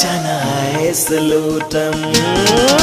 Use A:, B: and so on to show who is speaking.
A: Chana है सलूटम